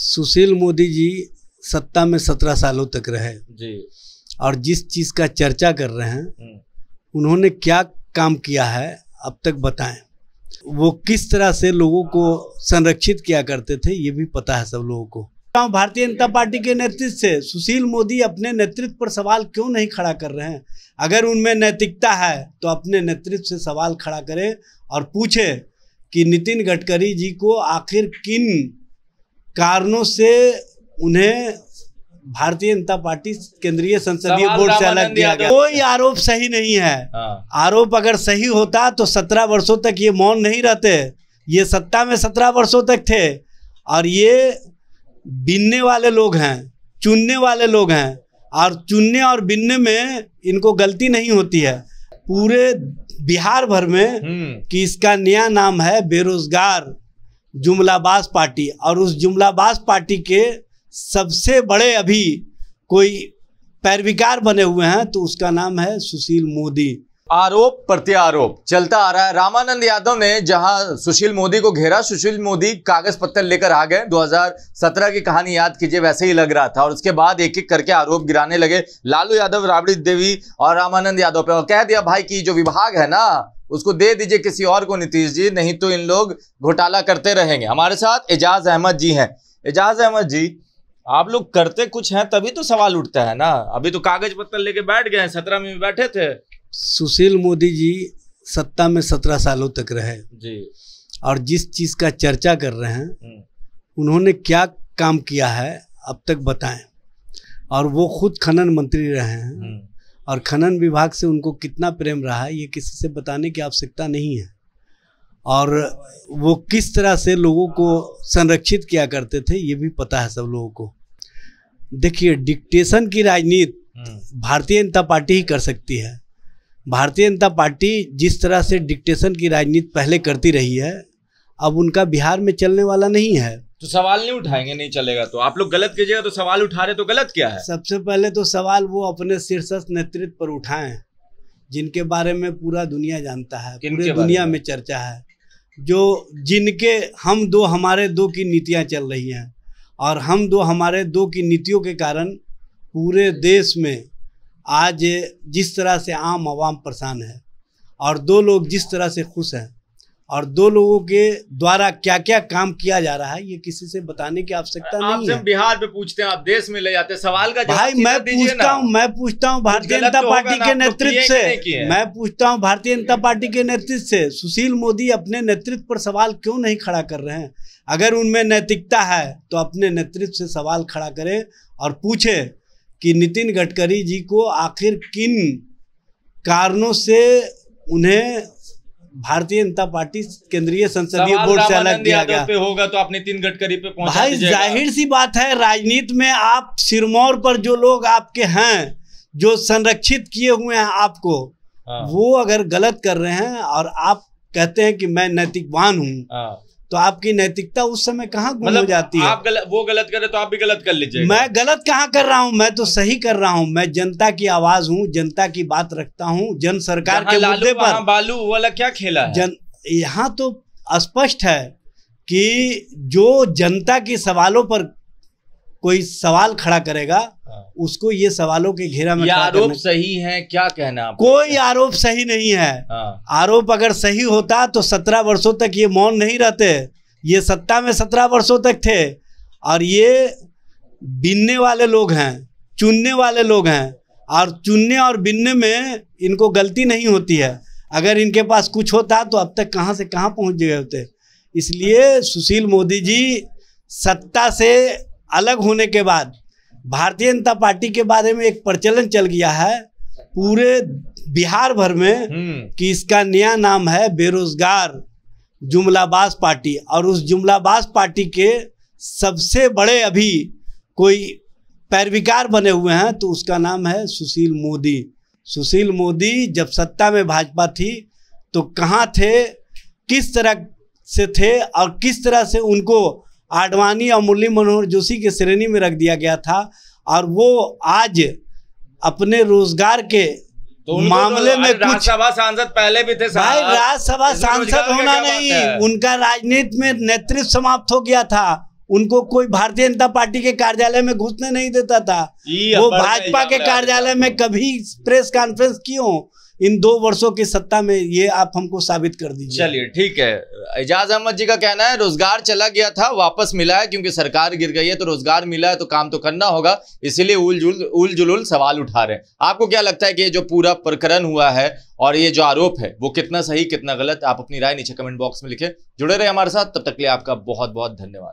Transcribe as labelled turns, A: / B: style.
A: सुशील मोदी जी सत्ता में सत्रह सालों तक रहे।
B: जी।
A: और जिस चीज़ का चर्चा कर रहे हैं
B: हम्म,
A: उन्होंने क्या काम किया है अब तक बताएँ। वो किस तरह से लोगों को संरक्षित किया करते थे ये भी पता है सब लोगों को। भारतीय जनता पार्टी के नेतृत्व से सुशील मोदी अपने नेतृत्व पर सवाल क्यों नहीं खड़ा कर रहे हैं? अगर उनमें नैतिकता है तो अपने नेतृत्व से सवाल खड़ा करें और पूछे कि नितिन गडकरी जी को आखिर किन कारणों से उन्हें भारतीय जनता पार्टी केंद्रीय संसदीय बोर्ड से अलग किया गया। कोई आरोप सही नहीं है।
B: हाँ।
A: आरोप अगर सही होता तो सत्रह वर्षों तक ये मौन नहीं रहते। ये सत्ता में सत्रह वर्षों तक थे और ये बिनने वाले लोग हैं चुनने वाले लोग हैं और चुनने और बिनने में इनको गलती नहीं होती है। पूरे बिहार भर में
B: हम्म।
A: कि इसका नया नाम है बेरोजगार। जुमलाबाज पार्टी। और उस जुमलाबाज पार्टी के सबसे बड़े अभी कोई पैरविकार बने हुए हैं तो उसका नाम है सुशील मोदी।
B: आरोप प्रत्यारोप। चलता आ रहा है। रामानंद यादव ने जहाँ सुशील मोदी को घेरा, सुशील मोदी कागज़ पत्तर लेकर आ गए। 2017 की कहानी याद कीजिए, वैसे ही लग रहा था। और उसके बाद एक एक करके आरोप गिराने लगे। लालू यादव, राबड़ी देवी और रामानंद यादव पे। और कह दिया भाई की जो विभाग है ना उसको दे दीजिए किसी और को नीतीश जी। नहीं तो इन लोग घोटाला करते रहेंगे। हमारे साथ एजाज अहमद जी हैं। एजाज अहमद जी आप लोग करते कुछ हैं तभी तो सवाल उठता है ना? अभी तो कागज़ पत्तर लेके बैठ गए हैं सत्रह में बैठे थे।
A: सुशील मोदी जी सत्ता में सत्रह सालों तक रहे।
B: जी।
A: और जिस चीज़ का चर्चा कर रहे हैं
B: हम्म,
A: उन्होंने क्या काम किया है अब तक बताएँ। और वो खुद खनन मंत्री रहे हैं।
B: हम्म,
A: और खनन विभाग से उनको कितना प्रेम रहा है ये किसी से बताने की आवश्यकता नहीं है। और वो किस तरह से लोगों को संरक्षित किया करते थे ये भी पता है सब लोगों को। देखिए डिक्टेशन की राजनीति
B: हम्म,
A: भारतीय जनता पार्टी ही कर सकती है। भारतीय जनता पार्टी जिस तरह से डिक्टेशन की राजनीति पहले करती रही है अब उनका बिहार में चलने वाला नहीं है।
B: तो सवाल नहीं उठाएँगे नहीं चलेगा तो आप लोग गलत कीजिएगा तो सवाल उठा रहे तो गलत क्या है
A: सबसे पहले तो सवाल वो अपने शीर्षस्थ नेतृत्व पर उठाएँ जिनके बारे में पूरा दुनिया जानता है पूरे दुनिया
B: में?
A: में चर्चा है जो जिनके हम दो हमारे दो की नीतियाँ चल रही हैं और हम दो हमारे दो की नीतियों के कारण पूरे देश में आज जिस तरह से आम आवाम परेशान है और दो लोग जिस तरह से खुश हैं और दो लोगों के द्वारा क्या क्या काम किया जा रहा है ये किसी से बताने की आवश्यकता नहीं है।
B: बिहार पे पूछते हैं आप देश में ले जाते हैं सवाल का
A: भाई मैं पूछता हूँ मैं पूछता हूँ भारतीय जनता
B: तो
A: पार्टी के नेतृत्व
B: नहीं किए
A: से मैं पूछता हूँ भारतीय जनता पार्टी के नेतृत्व से सुशील मोदी अपने नेतृत्व पर सवाल क्यों नहीं खड़ा कर रहे हैं? अगर उनमें नैतिकता है तो अपने नेतृत्व से सवाल खड़ा करें और पूछे कि नितिन गडकरी जी को आखिर किन कारणों से उन्हें भारतीय जनता पार्टी केंद्रीय संसदीय बोर्ड से अलग
B: दिया
A: किया गया।
B: पे होगा तो आप नितिन गडकरी पे पहुँचा
A: भाई ज़ाहिर सी बात है राजनीति में आप सिरमौर पर जो लोग आपके हैं जो संरक्षित किए हुए हैं आपको
B: हाँ,
A: वो अगर गलत कर रहे हैं और आप कहते हैं कि मैं नैतिकवान हूँ
B: हाँ।
A: तो आपकी नैतिकता उस समय कहाँ गुम हो
B: मतलब
A: जाती है?
B: आप गलत वो गलत करे तो आप भी गलत कर लीजिएगा।
A: मैं गलत कहाँ कर रहा हूँ? मैं तो सही कर रहा हूँ। मैं जनता की आवाज़ हूँ जनता की बात रखता हूँ जन सरकार के मुद्दे पर।
B: बालू वाला क्या खेला है?
A: जन यहाँ तो स्पष्ट है कि जो जनता के सवालों पर कोई सवाल खड़ा करेगा
B: हाँ।
A: उसको ये सवालों के घेरा में
B: आरोप सही है क्या कहना आपका?
A: कोई आरोप सही नहीं है।
B: हाँ,
A: आरोप अगर सही होता तो सत्रह वर्षों तक ये मौन नहीं रहते। ये सत्ता में सत्रह वर्षों तक थे। और ये बिनने वाले लोग हैं चुनने वाले लोग हैं। और चुनने और बिनने में इनको गलती नहीं होती है। अगर इनके पास कुछ होता तो अब तक कहाँ से कहाँ पहुँच गए होते। इसलिए सुशील मोदी जी सत्ता से अलग होने के बाद भारतीय जनता पार्टी के बारे में एक प्रचलन चल गया है पूरे बिहार भर में
B: हम्म।
A: कि इसका नया नाम है बेरोजगार जुमलाबाज पार्टी। और उस जुमलाबाज पार्टी के सबसे बड़े अभी कोई पैरविकार बने हुए हैं तो उसका नाम है सुशील मोदी। सुशील मोदी जब सत्ता में भाजपा थी तो कहाँ थे किस तरह से थे और किस तरह से उनको आडवाणी और मुरली मनोहर जोशी की श्रेणी में रख दिया गया था और वो आज अपने रोज़गार के
B: तो उनको
A: मामले
B: तो
A: में कुछ
B: राज्यसभा सांसद पहले भी थे
A: भाई राज्यसभा सांसद होना नहीं उनका राजनीति में नेतृत्व समाप्त हो गया था। उनको कोई भारतीय जनता पार्टी के कार्यालय में घुसने नहीं देता था। वो भाजपा के कार्यालय में कभी प्रेस कॉन्फ्रेंस क्यों? इन दो वर्षों की सत्ता में ये आप हमको साबित कर दीजिए।
B: चलिए, ठीक है। एजाज अहमद जी का कहना है, रोज़गार चला गया था, वापस मिला है, क्योंकि सरकार गिर गई है तो रोज़गार मिला है तो काम तो करना होगा। इसीलिए उल जुल सवाल उठा रहे हैं। आपको क्या लगता है कि ये जो पूरा प्रकरण हुआ है, और ये जो आरोप है, वो कितना सही, कितना गलत, आप अपनी राय नीचे कमेंट बॉक्स में लिखे। जुड़े रहे हमारे साथ, तब तक लिए आपका बहुत बहुत धन्यवाद।